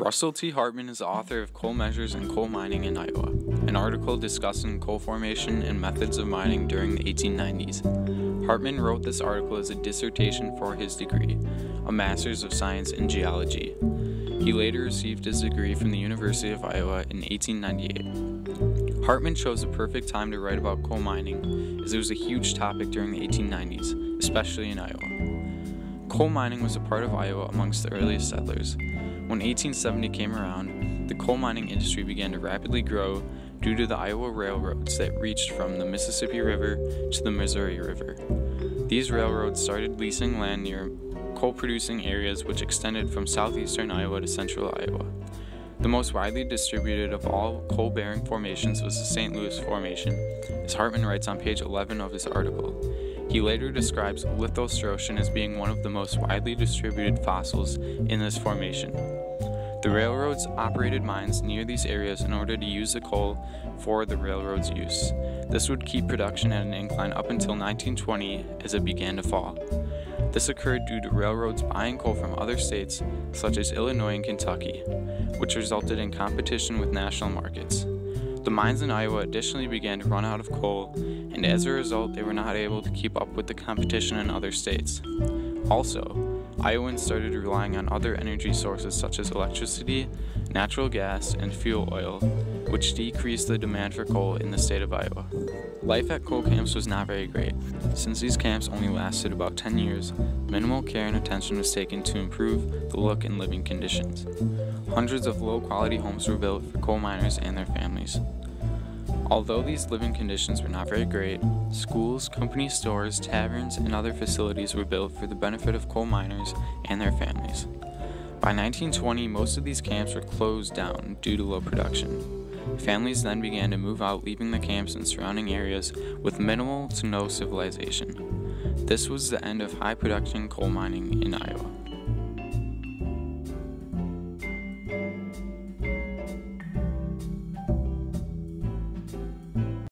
Russell T. Hartman is the author of Coal Measures and Coal Mining in Iowa, an article discussing coal formation and methods of mining during the 1890s. Hartman wrote this article as a dissertation for his degree, a Master's of Science in Geology. He later received his degree from the University of Iowa in 1898. Hartman chose the perfect time to write about coal mining as it was a huge topic during the 1890s, especially in Iowa. Coal mining was a part of Iowa amongst the earliest settlers. When 1870 came around, the coal mining industry began to rapidly grow due to the Iowa railroads that reached from the Mississippi River to the Missouri River. These railroads started leasing land near coal producing areas which extended from southeastern Iowa to central Iowa. The most widely distributed of all coal bearing formations was the St. Louis Formation, as Hartman writes on page 11 of his article. He later describes Lithostrotion as being one of the most widely distributed fossils in this formation. The railroads operated mines near these areas in order to use the coal for the railroad's use. This would keep production at an incline up until 1920 as it began to fall. This occurred due to railroads buying coal from other states, such as Illinois and Kentucky, which resulted in competition with national markets. The mines in Iowa additionally began to run out of coal, and as a result, they were not able to keep up with the competition in other states. Also, Iowans started relying on other energy sources such as electricity, natural gas, and fuel oil, which decreased the demand for coal in the state of Iowa. Life at coal camps was not very great. Since these camps only lasted about 10 years, minimal care and attention was taken to improve the look and living conditions. Hundreds of low quality homes were built for coal miners and their families. Although these living conditions were not very great, schools, company stores, taverns, and other facilities were built for the benefit of coal miners and their families. By 1920, most of these camps were closed down due to low production. Families then began to move out, leaving the camps and surrounding areas with minimal to no civilization. This was the end of high production coal mining in Iowa.